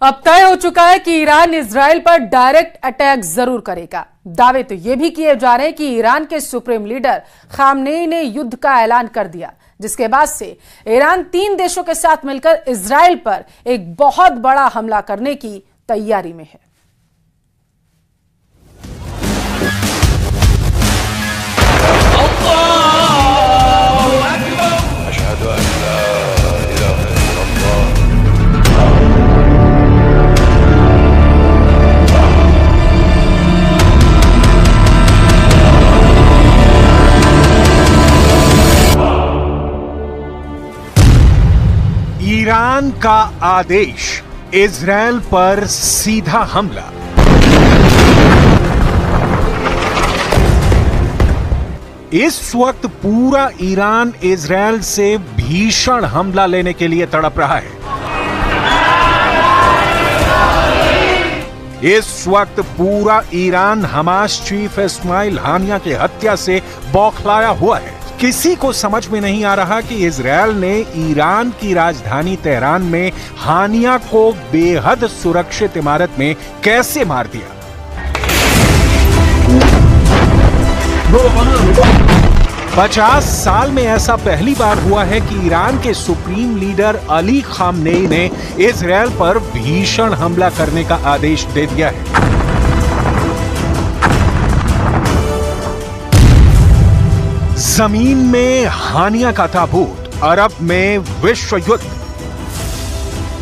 अब तय हो चुका है कि ईरान इसराइल पर डायरेक्ट अटैक ज़रूर करेगा। दावे तो यह भी किए जा रहे हैं कि ईरान के सुप्रीम लीडर खामनेई ने युद्ध का ऐलान कर दिया, जिसके बाद से ईरान तीन देशों के साथ मिलकर इसराइल पर एक बहुत बड़ा हमला करने की तैयारी में है। ईरान का आदेश इसराइल पर सीधा हमला। इस वक्त पूरा ईरान इसराइल से भीषण हमला लेने के लिए तड़प रहा है। इस वक्त पूरा Iran Hamas chief Ismail Haniyeh की हत्या से बौखलाया हुआ है। किसी को समझ में नहीं आ रहा कि इसराइल ने ईरान की राजधानी तेहरान में हानिया को बेहद सुरक्षित इमारत में कैसे मार दिया? पचास साल में ऐसा पहली बार हुआ है कि ईरान के सुप्रीम लीडर अली खामनेई ने इसराइल पर भीषण हमला करने का आदेश दे दिया है। ज़मीन में हानिया का था भूत अरब में विश्व युद्ध।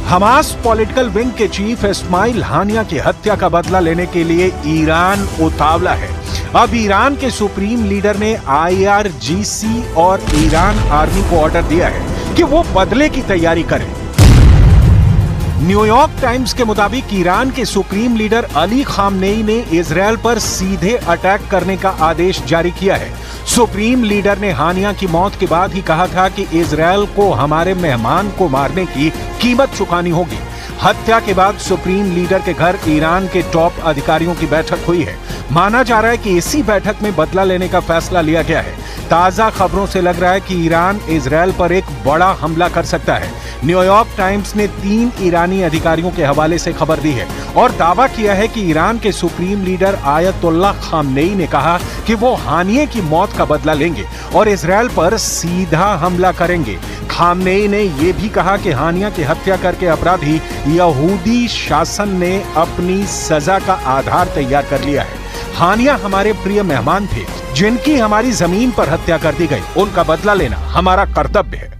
हमास पॉलिटिकल विंग के चीफ इस्माइल हानिया की हत्या का बदला लेने के लिए ईरान उतावला है। अब ईरान के सुप्रीम लीडर ने आईआरजीसी और ईरान आर्मी को ऑर्डर दिया है कि वो बदले की तैयारी करें। न्यूयॉर्क टाइम्स के मुताबिक ईरान के सुप्रीम लीडर अली खामनेई ने इसराइल पर सीधे अटैक करने का आदेश जारी किया है। सुप्रीम लीडर ने हानिया की मौत के बाद ही कहा था कि इसराइल को हमारे मेहमान को मारने की कीमत चुकानी होगी। हत्या के बाद सुप्रीम लीडर के घर ईरान के टॉप अधिकारियों की बैठक हुई है। माना जा रहा है कि इसी बैठक में बदला लेने का फैसला लिया गया है। ताज़ा खबरों से लग रहा है कि ईरान इसराइल पर एक बड़ा हमला कर सकता है। न्यूयॉर्क टाइम्स ने तीन ईरानी अधिकारियों के हवाले से खबर दी है और दावा किया है कि ईरान के सुप्रीम लीडर आयतुल्ला खामनेई ने कहा कि वो हानिए की मौत का बदला लेंगे और इसराइल पर सीधा हमला करेंगे। खामनेई ने यह भी कहा कि हानिया की हत्या करके अपराधी यहूदी शासन ने अपनी सजा का आधार तैयार कर लिया है। हानिया हमारे प्रिय मेहमान थे जिनकी हमारी जमीन पर हत्या कर दी गई उनका बदला लेना हमारा कर्तव्य है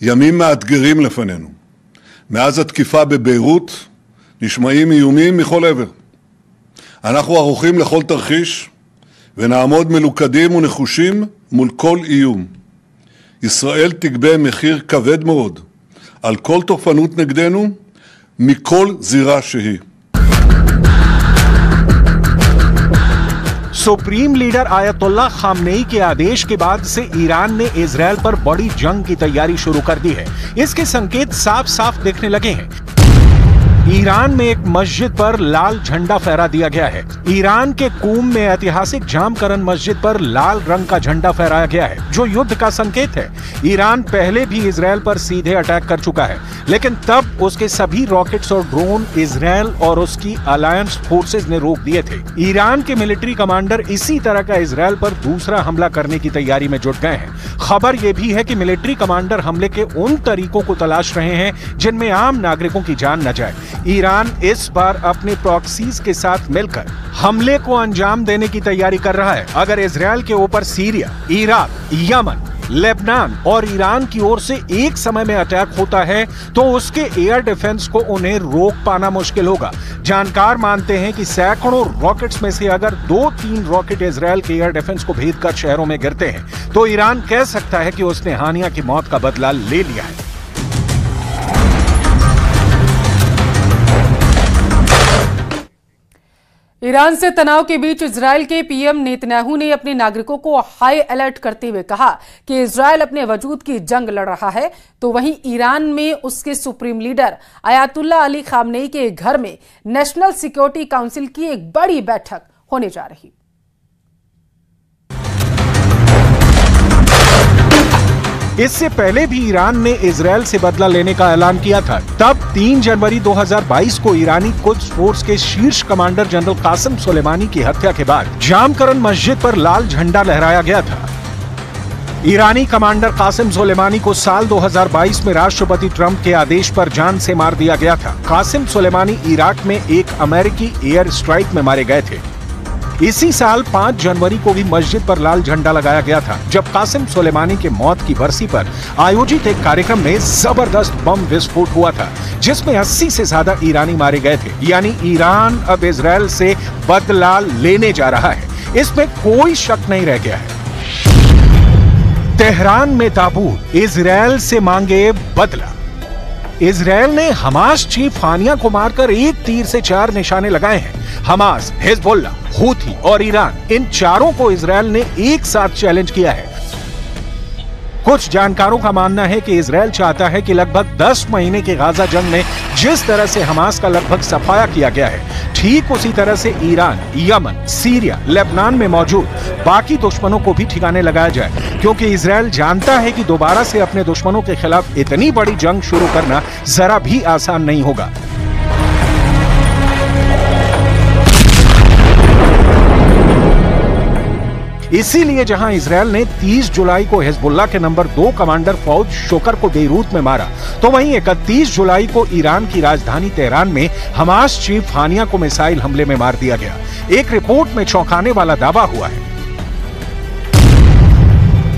ימים מאתגרים לפנינו. מאז התקיפה בביירות נשמעים איומים מכל עבר. אנחנו ערוכים לכל תרחיש ונעמוד מלוכדים ונחושים מול כל איום. ישראל תגבה מחיר כבד מאוד על כל תוקפנות נגדנו מכל זירה שהיא. सुप्रीम लीडर आयतुल्ला खामनेई के आदेश के बाद से ईरान ने इसराइल पर बड़ी जंग की तैयारी शुरू कर दी है इसके संकेत साफ साफ दिखने लगे हैं ईरान में एक मस्जिद पर लाल झंडा फहरा दिया गया है। ईरान के कूम में ऐतिहासिक जामकरन मस्जिद पर लाल रंग का झंडा फहराया गया है, जो युद्ध का संकेत है। ईरान पहले भी इसराइल पर सीधे अटैक कर चुका है, लेकिन तब उसके सभी रॉकेट्स और ड्रोन इसराइल और उसकी अलायंस फोर्सेज ने रोक दिए थे। ईरान के मिलिट्री कमांडर इसी तरह का इसराइल पर दूसरा हमला करने की तैयारी में जुट गए हैं। खबर यह भी है कि मिलिट्री कमांडर हमले के उन तरीकों को तलाश रहे हैं, जिनमें आम नागरिकों की जान न जाए। ईरान इस बार अपने प्रॉक्सीज के साथ मिलकर हमले को अंजाम देने की तैयारी कर रहा है। अगर इसराइल के ऊपर सीरिया, इराक, यमन, लेबनान और ईरान की ओर से एक समय में अटैक होता है तो उसके एयर डिफेंस को उन्हें रोक पाना मुश्किल होगा। जानकार मानते हैं कि सैकड़ों रॉकेट्स में से अगर दो तीन रॉकेट इसराइल के एयर डिफेंस को भेद कर शहरों में गिरते हैं तो ईरान कह सकता है कि उसने हानिया की मौत का बदला ले लिया है। ईरान से तनाव के बीच इसराइल के पीएम नेतन्याहू ने अपने नागरिकों को हाई अलर्ट करते हुए कहा कि इसराइल अपने वजूद की जंग लड़ रहा है। तो वहीं ईरान में उसके supreme leader Ayatollah Ali Khamenei के घर में नेशनल सिक्योरिटी काउंसिल की एक बड़ी बैठक होने जा रही। इससे पहले भी ईरान ने इसराइल से बदला लेने का ऐलान किया था। तब 3 जनवरी 2022 को ईरानी कुछ फोर्स के शीर्ष कमांडर जनरल कासिम सुलेमानी की हत्या के बाद जामकरण मस्जिद पर लाल झंडा लहराया गया था। ईरानी कमांडर कासिम सुलेमानी को साल 2022 में राष्ट्रपति ट्रंप के आदेश पर जान से मार दिया गया था। कासिम सुलेमानी इराक में एक अमेरिकी एयर स्ट्राइक में मारे गए थे। इसी साल 5 जनवरी को भी मस्जिद पर लाल झंडा लगाया गया था, जब कासिम सुलेमानी के मौत की बरसी पर आयोजित एक कार्यक्रम में ज़बरदस्त बम विस्फोट हुआ था, जिसमें 80 से ज़्यादा ईरानी मारे गए थे। यानी ईरान अब इसराइल से बदला लेने जा रहा है। इसमें कोई शक नहीं रह गया है। तेहरान में ताबूत इसराइल से मांगे बदला। इसराइल ने हमास चीफ फानिया को मारकर एक तीर से चार निशाने लगाए हैं। हमास हिजबुल्ला हूथी और ईरान, इन चारों को इसराइल ने एक साथ चैलेंज किया है। कुछ जानकारों का मानना है कि इसराइल चाहता है कि लगभग 10 महीने के गाजा जंग में जिस तरह से हमास का लगभग सफाया किया गया है, ठीक उसी तरह से ईरान, यमन, सीरिया, लेबनान में मौजूद बाकी दुश्मनों को भी ठिकाने लगाया जाए, क्योंकि इसराइल जानता है कि दोबारा से अपने दुश्मनों के खिलाफ इतनी बड़ी जंग शुरू करना जरा भी आसान नहीं होगा। इसीलिए जहाँ इसराइल ने 30 जुलाई को हिजबुल्ला के नंबर दो कमांडर फौज शोकर को बेरूत में मारा तो वहीं 31 जुलाई को ईरान की राजधानी तेहरान में हमास चीफ हानिया को मिसाइल हमले में मार दिया गया। एक रिपोर्ट में चौंकाने वाला दावा हुआ है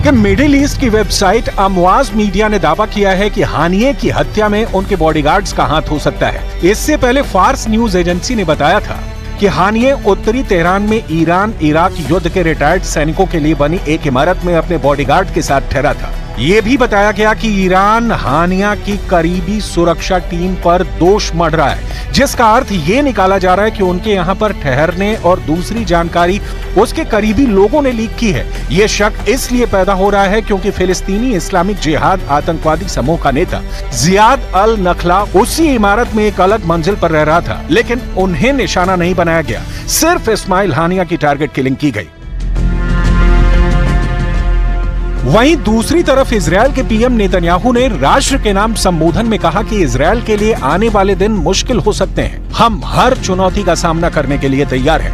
कि मिडिल ईस्ट की वेबसाइट अमवाज मीडिया ने दावा किया है कि हानिये की हत्या में उनके बॉडीगार्ड्स का हाथ हो सकता है। इससे पहले फार्स न्यूज़ एजेंसी ने बताया था कि हानिये उत्तरी तेहरान में ईरान इराक युद्ध के रिटायर्ड सैनिकों के लिए बनी एक इमारत में अपने बॉडीगार्ड के साथ ठहरा था। ये भी बताया गया कि ईरान हानिया की करीबी सुरक्षा टीम पर दोष मढ़ रहा है, जिसका अर्थ ये निकाला जा रहा है कि उनके यहाँ पर ठहरने और दूसरी जानकारी उसके करीबी लोगों ने लीक की है। ये शक इसलिए पैदा हो रहा है क्योंकि फिलिस्तीनी इस्लामिक जिहाद आतंकवादी समूह का नेता जियाद अल नखला उसी इमारत में एक अलग मंजिल पर रह रहा था, लेकिन उन्हें निशाना नहीं बनाया गया। सिर्फ़ इस्माइल हानिया की टारगेट किलिंग की गई। वहीं दूसरी तरफ इसराइल के पीएम नेतन्याहू ने राष्ट्र के नाम संबोधन में कहा कि इसराइल के लिए आने वाले दिन मुश्किल हो सकते हैं। हम हर चुनौती का सामना करने के लिए तैयार हैं।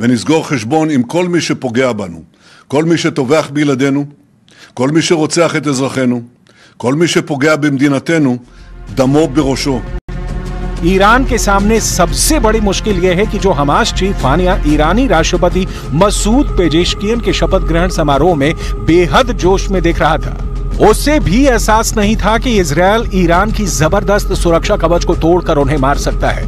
ונסגור חשבון עם כל מי שפוגע בנו, כל מי שטובח בילדינו, כל מי שרוצח את אזרחינו, כל מי שפוגע במדינתנו, דמו בראשו. ईरान के सामने सबसे बड़ी मुश्किल यह है कि जो हमास चीफ हानिया ईरानी राष्ट्रपति मसूद पेजेशकियन के शपथ ग्रहण समारोह में बेहद जोश में दिख रहा था उससे भी एहसास नहीं था कि इसराइल ईरान की जबरदस्त सुरक्षा कवच को तोड़कर उन्हें मार सकता है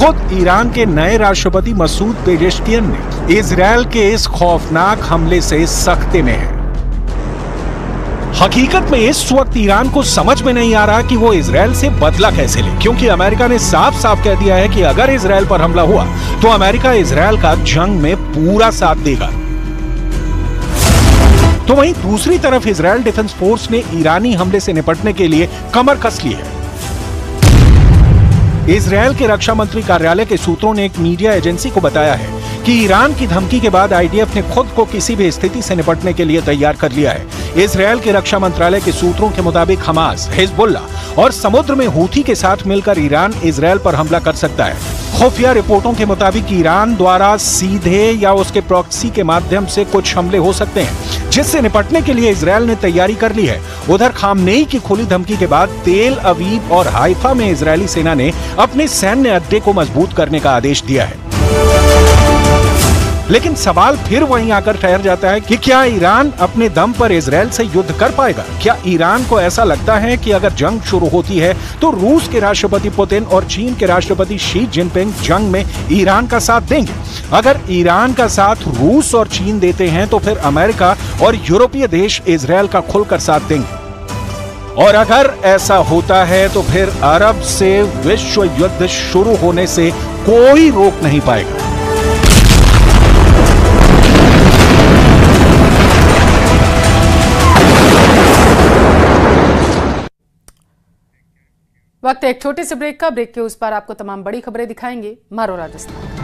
खुद ईरान के नए राष्ट्रपति मसूद पेजेशकियन ने इसराइल के इस खौफनाक हमले से सख्ते में है। हकीकत में इस वक्त ईरान को समझ में नहीं आ रहा कि वो इसराइल से बदला कैसे ले, क्योंकि अमेरिका ने साफ़ साफ़ कह दिया है कि अगर इसराइल पर हमला हुआ तो अमेरिका इसराइल का जंग में पूरा साथ देगा। तो वहीं दूसरी तरफ़ इसराइल डिफेंस फोर्स ने ईरानी हमले से निपटने के लिए कमर कस ली है। इसराइल के रक्षा मंत्री कार्यालय के सूत्रों ने एक मीडिया एजेंसी को बताया है कि ईरान की धमकी के बाद आईडीएफ ने खुद को किसी भी स्थिति से निपटने के लिए तैयार कर लिया है। इसराइल के रक्षा मंत्रालय के सूत्रों के मुताबिक हमास हिजबुल्ला और समुद्र में हूथी के साथ मिलकर ईरान, इसराइल पर हमला कर सकता है। खुफिया रिपोर्टों के मुताबिक ईरान द्वारा सीधे या उसके प्रॉक्सी के माध्यम से कुछ हमले हो सकते हैं, जिससे निपटने के लिए इसराइल ने तैयारी कर ली है। उधर खामनेई की खुली धमकी के बाद तेल अवीब और हाइफा में इसराइली सेना ने अपने सैन्य अड्डे को मज़बूत करने का आदेश दिया है। लेकिन सवाल फिर वहीं आकर ठहर जाता है कि क्या ईरान अपने दम पर इसराइल से युद्ध कर पाएगा? क्या ईरान को ऐसा लगता है कि अगर जंग शुरू होती है तो रूस के राष्ट्रपति पुतिन और चीन के राष्ट्रपति शी जिनपिंग जंग में ईरान का साथ देंगे? अगर ईरान का साथ रूस और चीन देते हैं तो फिर अमेरिका और यूरोपीय देश इसराइल का खुलकर साथ देंगे। और अगर ऐसा होता है तो फिर अरब से विश्व युद्ध शुरू होने से कोई रोक नहीं पाएगा। वक्त एक छोटे से ब्रेक का। ब्रेक के उस पर आपको तमाम बड़ी खबरें दिखाएँगे। मारो राजस्थान।